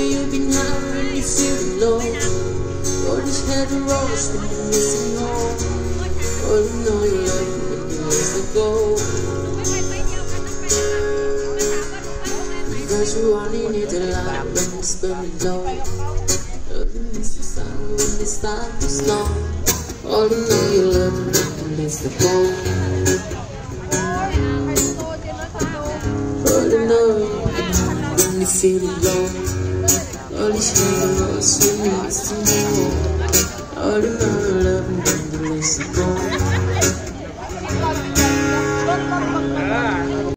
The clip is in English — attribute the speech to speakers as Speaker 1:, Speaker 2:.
Speaker 1: you've been when you feel low All this head rolls when you're missing home All you know you love me when you let it go Cause you're running into life when it's burning low when it's time to snow All you know you love me and it's the cold All you know when you feel alone All you feel lost when you miss the All you love me and it's the cold